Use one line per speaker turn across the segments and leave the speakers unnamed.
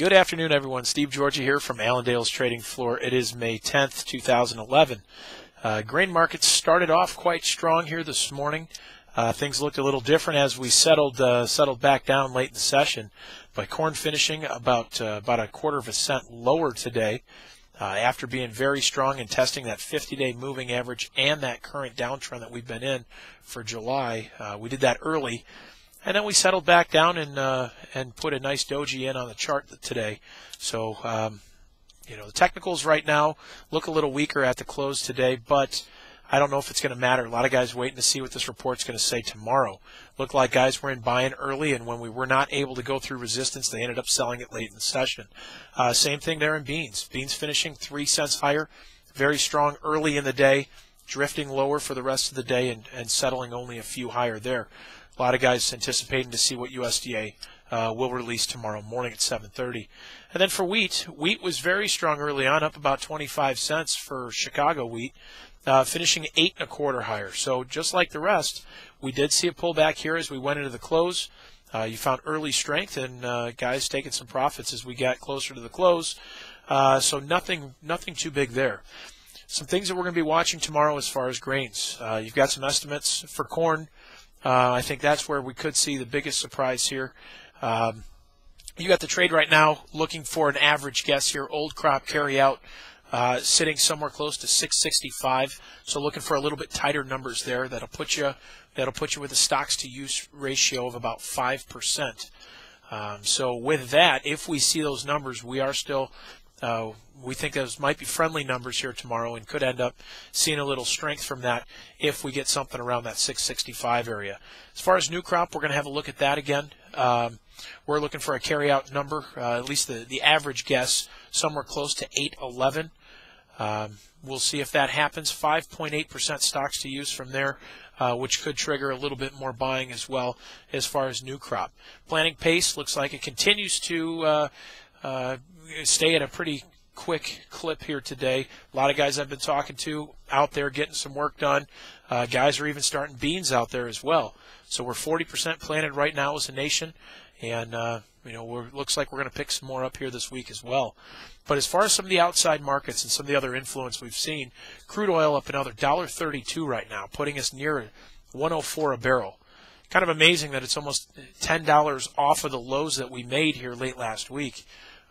Good afternoon, everyone. Steve Georgia here from Allendale's Trading Floor. It is May 10th, 2011. Uh, grain markets started off quite strong here this morning. Uh, things looked a little different as we settled uh, settled back down late in the session. But corn finishing about uh, about a quarter of a cent lower today, uh, after being very strong and testing that 50-day moving average and that current downtrend that we've been in for July. Uh, we did that early. And then we settled back down and uh, and put a nice doji in on the chart today. So um, you know the technicals right now look a little weaker at the close today, but I don't know if it's going to matter. A lot of guys waiting to see what this report's going to say tomorrow. Looked like guys were in buying early, and when we were not able to go through resistance, they ended up selling it late in the session. Uh, same thing there in beans. Beans finishing three cents higher, very strong early in the day, drifting lower for the rest of the day, and, and settling only a few higher there. A lot of guys anticipating to see what USDA uh, will release tomorrow morning at 7:30. And then for wheat, wheat was very strong early on, up about 25 cents for Chicago wheat, uh, finishing eight and a quarter higher. So just like the rest, we did see a pullback here as we went into the close. Uh, you found early strength and uh, guys taking some profits as we got closer to the close. Uh, so nothing, nothing too big there. Some things that we're going to be watching tomorrow as far as grains. Uh, you've got some estimates for corn. Uh, I think that's where we could see the biggest surprise here. Um, you got the trade right now looking for an average guess here. Old crop carry out uh, sitting somewhere close to 665. So looking for a little bit tighter numbers there. That'll put you that'll put you with a stocks to use ratio of about five percent. Um, so with that, if we see those numbers, we are still uh, we think those might be friendly numbers here tomorrow and could end up seeing a little strength from that if we get something around that 665 area. As far as new crop, we're going to have a look at that again. Um, we're looking for a carryout number, uh, at least the, the average guess, somewhere close to 811. Um, we'll see if that happens. 5.8% stocks to use from there, uh, which could trigger a little bit more buying as well as far as new crop. Planting pace looks like it continues to uh, stay at a pretty quick clip here today. A lot of guys I've been talking to out there getting some work done. Uh, guys are even starting beans out there as well. So we're 40% planted right now as a nation, and uh, you know we're, looks like we're going to pick some more up here this week as well. But as far as some of the outside markets and some of the other influence we've seen, crude oil up another $1.32 right now, putting us near 104 a barrel. Kind of amazing that it's almost $10 off of the lows that we made here late last week.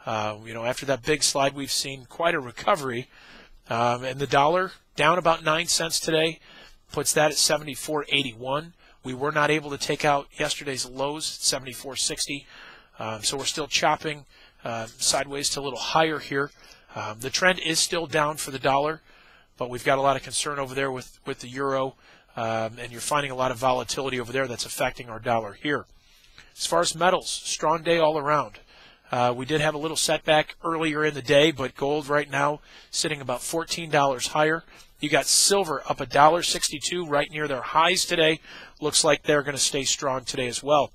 Uh, you know, after that big slide, we've seen quite a recovery. Um, and the dollar down about nine cents today puts that at 74.81. We were not able to take out yesterday's lows, 74.60. Um, so we're still chopping uh, sideways to a little higher here. Um, the trend is still down for the dollar, but we've got a lot of concern over there with, with the euro, um, and you're finding a lot of volatility over there that's affecting our dollar here. As far as metals, strong day all around. Uh, we did have a little setback earlier in the day, but gold right now sitting about $14 higher. You got silver up $1.62 right near their highs today. Looks like they're going to stay strong today as well.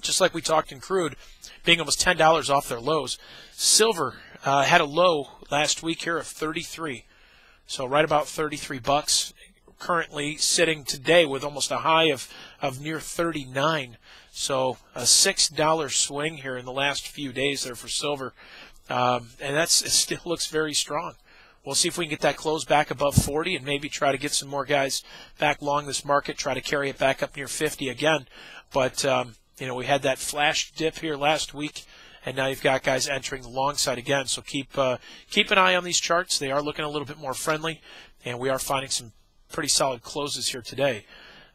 Just like we talked in crude, being almost $10 off their lows. Silver uh, had a low last week here of 33. So right about 33 bucks. Currently sitting today with almost a high of, of near 39. So a six dollar swing here in the last few days there for silver, um, and that's it still looks very strong. We'll see if we can get that close back above 40 and maybe try to get some more guys back along this market, try to carry it back up near 50 again. But um, you know we had that flash dip here last week, and now you've got guys entering the long side again. So keep uh, keep an eye on these charts. They are looking a little bit more friendly, and we are finding some pretty solid closes here today.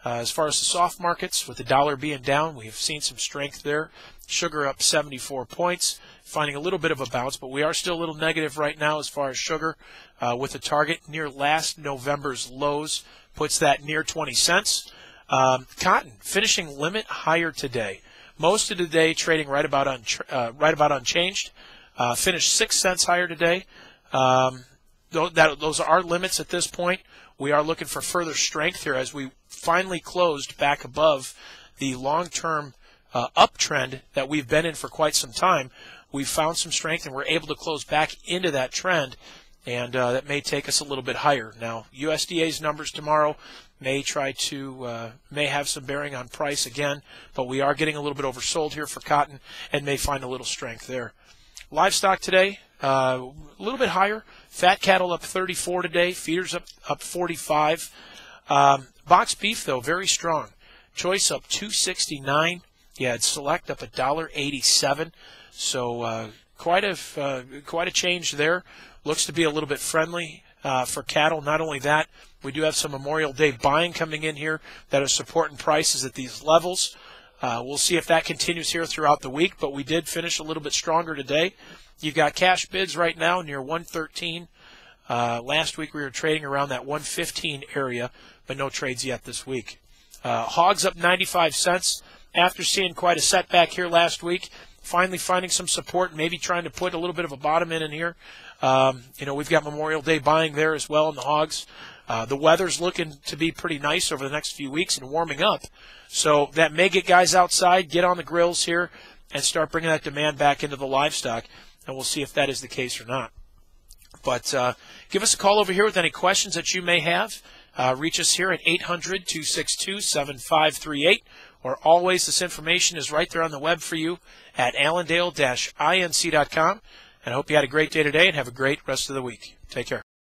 Uh, as far as the soft markets, with the dollar being down, we have seen some strength there. Sugar up 74 points, finding a little bit of a bounce, but we are still a little negative right now as far as sugar, uh, with the target near last November's lows, puts that near 20 cents. Um, cotton finishing limit higher today. Most of the day trading right about uh, right about unchanged. Uh, finished six cents higher today. Um, that, those are limits at this point. We are looking for further strength here as we finally closed back above the long-term uh, uptrend that we've been in for quite some time. We've found some strength and we're able to close back into that trend, and uh, that may take us a little bit higher. Now, USDA's numbers tomorrow may try to uh, may have some bearing on price again, but we are getting a little bit oversold here for cotton and may find a little strength there. livestock today, uh, a little bit higher. Fat cattle up 34 today. Feeders up up 45. Um, box beef though very strong. Choice up 269. You had select up a dollar 87. So uh, quite a uh, quite a change there. Looks to be a little bit friendly uh, for cattle. Not only that, we do have some Memorial Day buying coming in here that are supporting prices at these levels. Uh, we'll see if that continues here throughout the week, but we did finish a little bit stronger today. You've got cash bids right now near 113. Uh, last week we were trading around that 115 area, but no trades yet this week. Uh, hogs up 95 cents after seeing quite a setback here last week. Finally finding some support, maybe trying to put a little bit of a bottom in in here. Um, you know, we've got Memorial Day buying there as well in the hogs. Uh, the weather's looking to be pretty nice over the next few weeks and warming up. So that may get guys outside, get on the grills here, and start bringing that demand back into the livestock. And we'll see if that is the case or not. But uh, give us a call over here with any questions that you may have. Uh, reach us here at 800 262 7538. Or always, this information is right there on the web for you at allendale inc.com. And I hope you had a great day today and have a great rest of the week. Take care.